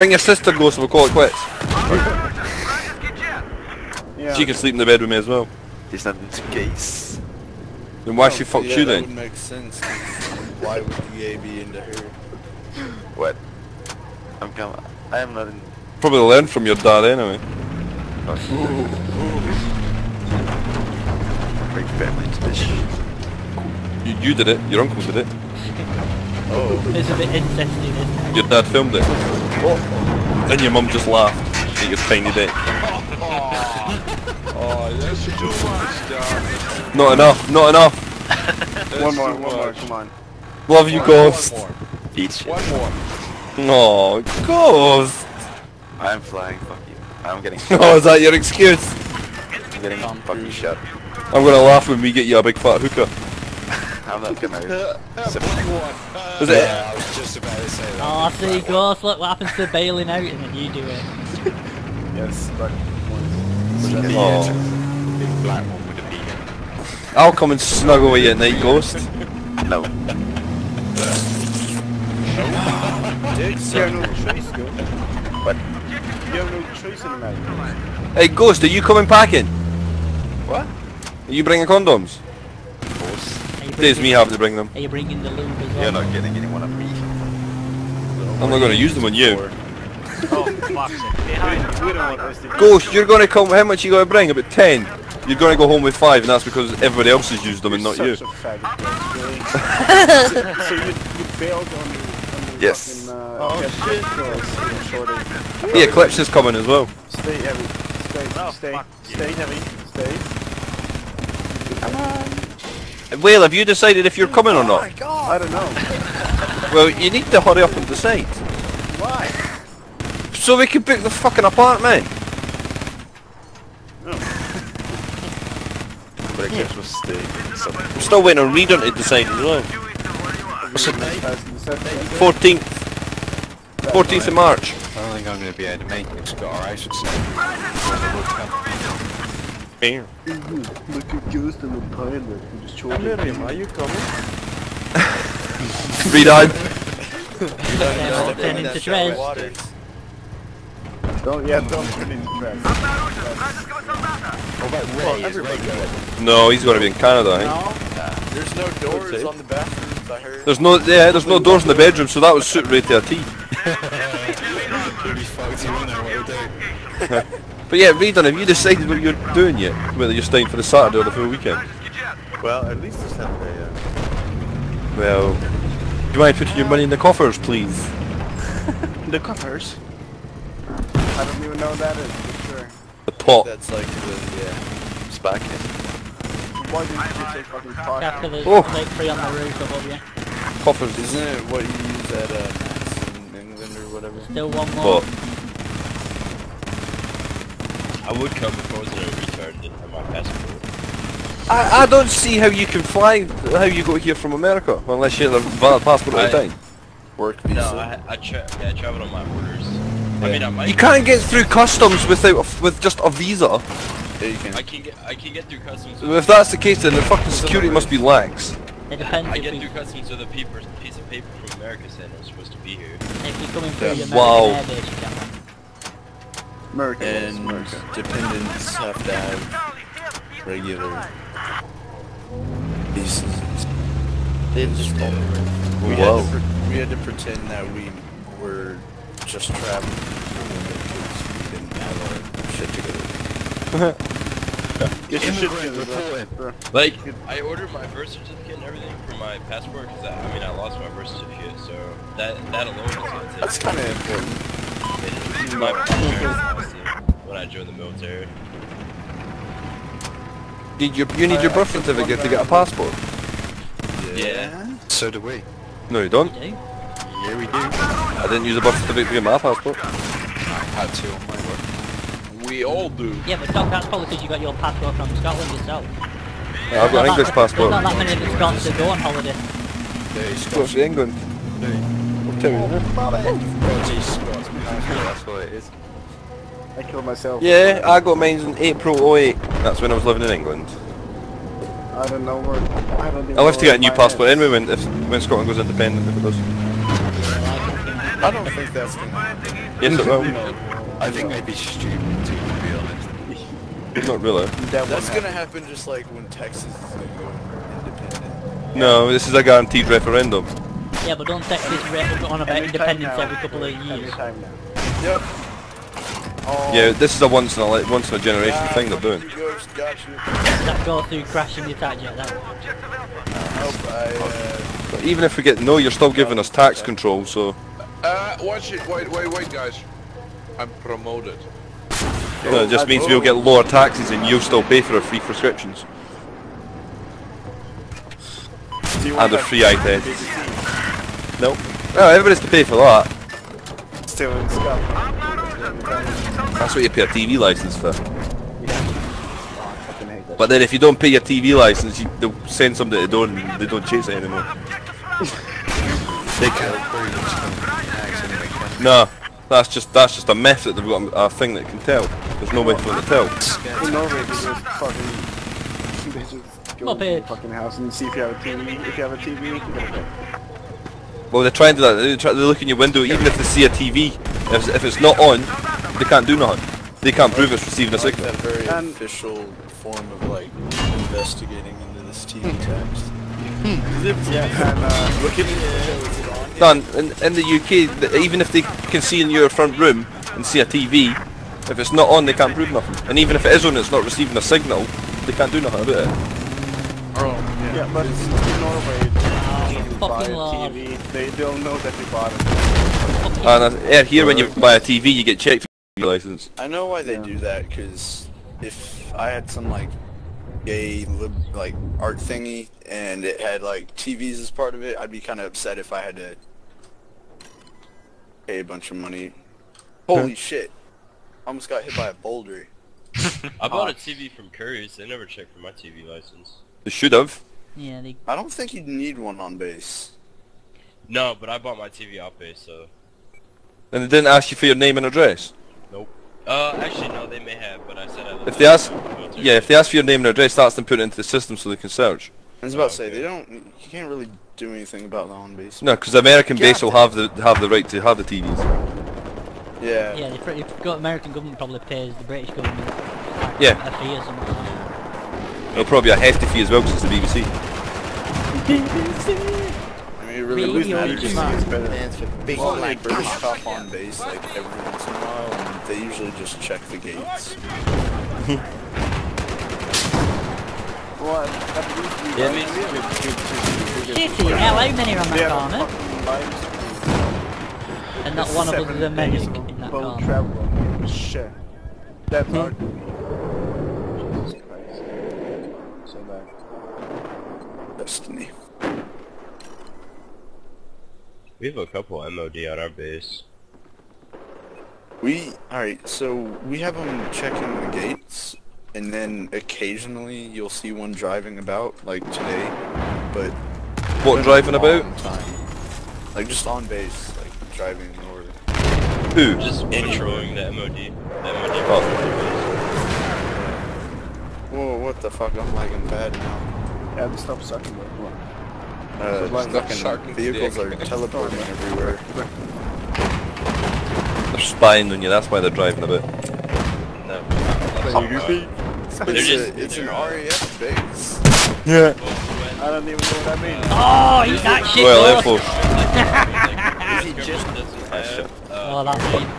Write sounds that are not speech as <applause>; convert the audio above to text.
Bring your sister, Ghost, and we'll call it quits. Yeah. She can sleep in the bed with me as well. He's not into case? Then why she oh, fucked yeah, you that then? would make sense. 'cause Why would the gay be into her? What? I'm coming. I am not in. Probably learned from your dad anyway. Oh, Bring family into this. You, you did it, your uncle did it, <laughs> Oh, It's a bit incesty, isn't it? your dad filmed it. And your mum just laughed at your tiny dick. oh, that's too much, dog. Not enough, not enough. <laughs> One more, too one more, come on. Love you, Ghost. One more. Eat shit. One more. Oh, Ghost. I'm flying. Fuck you. I'm getting. <laughs> Oh, is that your excuse? I'm getting fucking shot. I'm gonna laugh when we get you a big fat hookah. I'm not gonna. One uh, more. Is it? Yeah, I was just about to say that. Oh, see, Ghost, look what happens to bailing out and then you do it. <laughs> Yes, but The Oh. answer. Big black one with a beacon. I'll come and snuggle with you at night, Ghost. No. Dick you have no choice, go. What? You have no choice in the matter. Hey, Ghost, are you coming packing? What? Are you bringing condoms? Of course. Are you There's bringing- me having to bring them. Are you bringing the lube as well? You're not getting anyone on me. I'm not gonna use them on you. Oh, fuck it. We don't want this to Ghost, you're gonna come, how much you gonna bring? About 10? You're gonna go home with 5 and that's because everybody else has used them and not you. Such a faggot, Ghost, <laughs> really. so, so you, you <laughs> bailed on the, on the Yes. fucking, uh, Oh, shit. girls in shortage. Yeah, Eclipse is coming as well. Stay heavy. Stay, stay, stay heavy. Stay. Come on. Whale, have you decided if you're coming or not? Oh my God. I don't know. <laughs> Well, you need to hurry up and decide. Why? So we can book the fucking apartment. <laughs> But I guess we'll stay. So, I'm still waiting on Readon to decide as well. What's the date? 14th. 14th of March. I don't think I'm going to be able to make it. It's got our house at stake. Bam. Look at Ghost in the pilot. Who just chose Miriam, are you coming? Readon. Yeah, turn into Trez. Water. Don't, yeah, don't turn into trash. Well, everybody No, he's gonna be in Canada, I think. There's no doors on the bathrooms, I heard. There's no, yeah, there's no doors in the bedroom, so that would suit Ray to a T. <laughs> <laughs> <laughs> Pretty fucked you in there, what do? But yeah, Readon, have you decided what you're doing yet? Whether you're staying for the Saturday or the full weekend? well, at least it's Saturday. Yeah. Well, do you mind putting your money in the coffers, please? <laughs> The coffers? I don't even know what that is, for sure. The pot. That's like the, yeah. Spark it. Why did you say fucking talk? After the Oh. like three on the roof above you. Coffers. Isn't it what you use at uh, Mass in England or whatever? Still one more. Pot. I would come if I was a retard and didn't have my passport. I, I don't see how you can fly, how you got here from America, unless you have a valid passport at the I- time. Work visa. No, I, I, tra yeah, I traveled on my orders. I mean, I might. You can't get through customs without a f with just a visa. Yeah, you can. I can get. I can get through customs. If that's the case, then the fucking security must be lax. It depends I get through customs with a paper, piece of paper from America saying I'm supposed to be here. if you're coming through your American Wow. air you can. America. And America. dependents have to have regular visas. They just we, Whoa. had to we had to pretend that we were just traveling because we didn't have our shit together. <laughs> Get your shit together, bro. Like, I ordered my birth certificate and everything for my passport because I, I mean I lost my birth certificate, so that that alone is gonna take. That's kind of important. It- my parents when I joined the military. Need your, you need your birth certificate to get a passport. Yeah. So do we. No, you don't. You do. Yeah, we do. I didn't use a birth certificate to get my passport. I had to on my work. We all do. Yeah, but Doc, that's probably because you got your passport from Scotland yourself. Yeah, I've got an English that- passport. There's not that many of the Scots that go on holiday. They Go to England. I'll tell you that. That's what it is. I killed myself. Yeah, I got mine in April 08. That's when I was living in England. I don't know where. I don't even I'll have to get a new passport mine is. anyway when, if, when Scotland goes independent, if it does. I don't think that's gonna happen. Yes, it will. I think I'd be stupid too, to be honest. Not really. That That's one gonna happen just like when Texas is gonna go independent. No, this is a guaranteed referendum. Yeah, but don't Texas re- on about Anytime independence now. every couple of years. Anytime now. Yep. Oh, Yeah, this is a once in a li- once in a generation thing they're doing. You ghost, got you. That go through crashing the attack jet. That uh, But even if we get no, you're still giving us tax control. So Uh, watch it. Wait, wait, wait, guys. I'm promoted. no, it just means we'll get lower taxes and you'll still pay for our free prescriptions do you want and a free eye test. BBC No, no, oh, everybody's to pay for that. Still in Scotland. That's what you pay a TV license for. Oh, I fucking hate that. But then if you don't pay your TV license, you, they'll send somebody to door and they don't chase it anymore. They can't prove it's tax anyway, can No, that's just that's just a myth that they've got a, a thing that can tell. There's no way for them to tell. In Norway, they just fucking, they just go Not to your fucking house and see if you have a TV. If you have a TV, you gotta pay. Well, they're trying to do that. They, try, they look in your window, even if they see a TV. If, if it's not on, they can't do nothing. They can't prove it's receiving a like signal. that very And- official form of like investigating into this TV hmm. tax. Hmm. Yeah, and uh, Look at it. Is it on? Done. In, in the UK, th- even if they can see in your front room and see a TV, if it's not on, they can't prove nothing. And even if it is on, it's not receiving a signal, they can't do nothing about it. Oh, yeah, but in Norway, fucking laws. TV, they don't know that you bought it. And uh, yeah, here when you buy a TV, you get checked for your license. I know why they Yeah. do that because if I had some like gay lib, like art thingy and it had like TVs as part of it, I'd be kind of upset if I had to pay a bunch of money. Holy <laughs> shit! Almost got hit by a boulder. <laughs> I bought a TV from Curry's. They never checked for my TV license. They should have. Yeah, they I don't think you'd need one on base. No, but I bought my TV off base, so. And they didn't ask you for your name and address. Nope. Uh, actually, no, they may have, but I said I. If they ask, yeah, if they ask for your name and address, that's them putting it into the system so they can search. I was about to say they don't. You can't really do anything about the on base. No, because the American base will have the have the right to have the TVs. Yeah. yeah, they pretty, got American government probably pays the British government like, Yeah. a fee or something. It'll probably be a hefty fee as well because it's the BBC. I mean, it really Radio lose matters. Japan. It's better. And for big well, like British <laughs> cop on base like every once in a while, and they usually just check the gates. <laughs> Well, at least we Yeah, buy I mean- Shitty, hell, how many on They that have a corner? fucking live stream. And not one of us seven is a medic days of in that boat corner. travel. Shit. That's hard. Hmm? Jesus Christ. So bad. Destiny. We have a couple MOD on our base. We alright, so we have them checking the gates, and then occasionally you'll see one driving about, like today, but What driving about? Time. Like just on base, like driving or Who? Just patrolling the MOD. The MOD. Oh. Whoa, what the fuck? I'm lagging bad now. Yeah, to stop sucking. Bro. Come on. Uh, like fucking sucking vehicles dick. are teleporting <laughs> everywhere. They're spying on you. That's why they're driving about. No. It's, They're just- a, it's an they're, uh, RAF base. Yeah. I don't even know what that means. Oh, eat that shit, Royal Air boss. Force. <laughs> <laughs> Is he just- doesn't uh, Oh, that's it.